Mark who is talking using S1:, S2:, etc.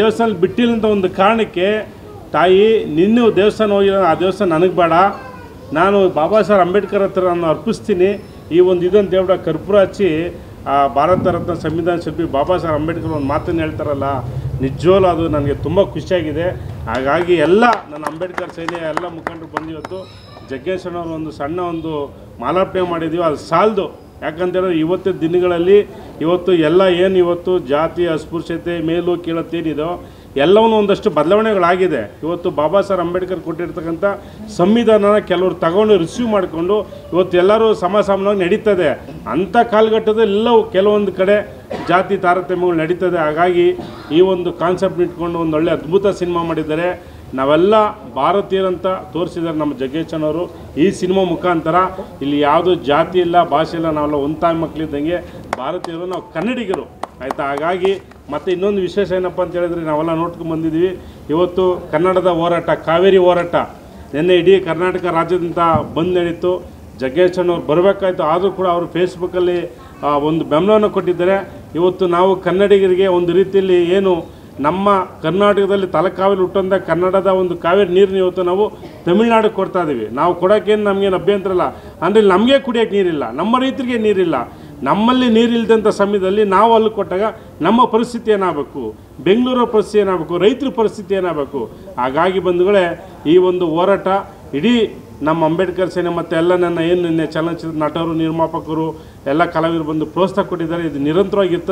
S1: ದೇವಸ್ಥಾನ ಬಿಟ್ಟಿಲ್ಲ ಅಂತ ಒಂದು ಕಾರಣಕ್ಕೆ ತಾಯಿ, ನಿನ್ನ ದೇವಸ್ಥಾನ ಹೋಗಿಲ್ಲ, ಆ ದೇವಸ್ಥಾನ ನನಗೆ ಬೇಡ. ನಾನು ಬಾಬಾ ಸಾಹೇಬ್ ಅಂಬೇಡ್ಕರ್ ಹತ್ರ ನಾನು ಅರ್ಪಿಸ್ತೀನಿ. ಈ ಒಂದು ಇದೊಂದು ದೇವರ ಕರ್ಪೂರ ಹಚ್ಚಿ, ಆ ಭಾರತ ರತ್ನ ಸಂವಿಧಾನ ಶಿಲ್ಪಿ ಬಾಬಾ ಸಾಹೇಬ್ ಅಂಬೇಡ್ಕರ್ ಒಂದು ಮಾತನ್ನು ಹೇಳ್ತಾರಲ್ಲ ನಿಜವಲ್ಲ ಅದು ನನಗೆ ತುಂಬ ಖುಷಿಯಾಗಿದೆ. ಹಾಗಾಗಿ ಎಲ್ಲ ನನ್ನ ಅಂಬೇಡ್ಕರ್ ಸೇನೆ, ಎಲ್ಲ ಮುಖಂಡರು ಬಂದಿವತ್ತು ಜಗ್ಗೇಶನವ್ರು ಒಂದು ಸಣ್ಣ ಒಂದು ಮಾಲಾರ್ಪಣೆ ಮಾಡಿದ್ದೀವಿ ಅದು ಸಾಲದು. ಯಾಕಂತೇಳಿದ್ರೆ ಇವತ್ತಿನ ದಿನಗಳಲ್ಲಿ ಇವತ್ತು ಎಲ್ಲ ಏನು ಇವತ್ತು ಜಾತಿ, ಅಸ್ಪೃಶ್ಯತೆ, ಮೇಲು ಕೀಳತ್ತೇನಿದೋ ಎಲ್ಲವನ್ನೂ ಒಂದಷ್ಟು ಬದಲಾವಣೆಗಳಾಗಿದೆ. ಇವತ್ತು ಬಾಬಾ ಸಾಹೇಬ್ ಅಂಬೇಡ್ಕರ್ ಕೊಟ್ಟಿರ್ತಕ್ಕಂಥ ಸಂವಿಧಾನನ ಕೆಲವರು ತಗೊಂಡು ರಿಸೀವ್ ಮಾಡಿಕೊಂಡು ಇವತ್ತು ಎಲ್ಲರೂ ಸಮ ಸಮಾನವಾಗಿ ನಡೀತದೆ. ಅಂಥ ಕಾಲಘಟ್ಟದಲ್ಲಿ ಎಲ್ಲವೂ ಕೆಲವೊಂದು ಕಡೆ ಜಾತಿ ತಾರತಮ್ಯಗಳು ನಡೀತದೆ. ಹಾಗಾಗಿ ಈ ಒಂದು ಕಾನ್ಸೆಪ್ಟ್ ಇಟ್ಕೊಂಡು ಒಂದು ಒಳ್ಳೆ ಅದ್ಭುತ ಸಿನಿಮಾ ಮಾಡಿದ್ದಾರೆ. ನಾವೆಲ್ಲ ಭಾರತೀಯರಂತ ತೋರಿಸಿದ್ದಾರೆ ನಮ್ಮ ಜಗ್ಗೇಶನವರು ಈ ಸಿನಿಮಾ ಮುಖಾಂತರ ಇಲ್ಲಿ ಯಾವುದೂ ಜಾತಿ ಇಲ್ಲ, ಭಾಷೆ ಇಲ್ಲ, ನಾವೆಲ್ಲ ಒಂದು ಮಕ್ಕಳಿದ್ದಂಗೆ ಭಾರತೀಯರು ನಾವು ಕನ್ನಡಿಗರು, ಆಯಿತಾ? ಹಾಗಾಗಿ ಮತ್ತು ಇನ್ನೊಂದು ವಿಶೇಷ ಏನಪ್ಪ ಅಂತ ಹೇಳಿದ್ರೆ ನಾವೆಲ್ಲ ನೋಡ್ಕೊಂಡು ಬಂದಿದ್ದೀವಿ. ಇವತ್ತು ಕನ್ನಡದ ಹೋರಾಟ, ಕಾವೇರಿ ಹೋರಾಟ ನಿನ್ನೆ ಇಡೀ ಕರ್ನಾಟಕ ರಾಜ್ಯದಿಂದ ಬಂದ್ ನಡೀತು. ಜಗ್ಗೇಶನವ್ರು ಬರಬೇಕಾಯ್ತು, ಆದರೂ ಕೂಡ ಅವರು ಫೇಸ್ಬುಕ್ಕಲ್ಲಿ ಒಂದು ಬೆಂಬಲವನ್ನು ಕೊಟ್ಟಿದ್ದಾರೆ. ಇವತ್ತು ನಾವು ಕನ್ನಡಿಗರಿಗೆ ಒಂದು ರೀತಿಯಲ್ಲಿ ಏನು ನಮ್ಮ ಕರ್ನಾಟಕದಲ್ಲಿ ತಲಕಾವೇರಿ ಹುಟ್ಟಂಥ ಕನ್ನಡದ ಒಂದು ಕಾವೇರಿ ನೀರನ್ನ ಇವತ್ತು ನಾವು ತಮಿಳ್ನಾಡಿಗೆ ಕೊಡ್ತಾ ಇದ್ದೀವಿ ನಾವು ಕೊಡೋಕ್ಕೇನು ನಮಗೇನು ಅಭ್ಯಂತರ ಇಲ್ಲ. ಅಂದರೆ ನಮಗೆ ಕುಡಿಯೋಕ್ಕೆ ನೀರಿಲ್ಲ. ನಮ್ಮ ರೈತರಿಗೆ ನೀರಿಲ್ಲ. ನಮ್ಮಲ್ಲಿ ನೀರಿಲ್ಲದಂಥ ಸಮಯದಲ್ಲಿ ನಾವು ಅಲ್ಲಿ ಕೊಟ್ಟಾಗ ನಮ್ಮ ಪರಿಸ್ಥಿತಿ ಏನಾಗಬೇಕು? ಬೆಂಗಳೂರ ಪರಿಸ್ಥಿತಿ ಏನಾಗಬೇಕು? ರೈತರ ಪರಿಸ್ಥಿತಿ ಏನಾಗಬೇಕು? ಹಾಗಾಗಿ ಬಂಧುಗಳೇ, ಈ ಒಂದು ಹೋರಾಟ ಇಡೀ ನಮ್ಮ ಅಂಬೇಡ್ಕರ್ ಸೇನೆ ಮತ್ತು ಎಲ್ಲ ನನ್ನ ಏನು ನಿನ್ನೆ ಚಲನಚಿತ್ರ ನಟರು, ನಿರ್ಮಾಪಕರು, ಎಲ್ಲ ಕಲಾವಿದರು ಬಂದು ಪ್ರೋತ್ಸಾಹ ಕೊಟ್ಟಿದ್ದಾರೆ. ಇದು ನಿರಂತರವಾಗಿರ್ತದೆ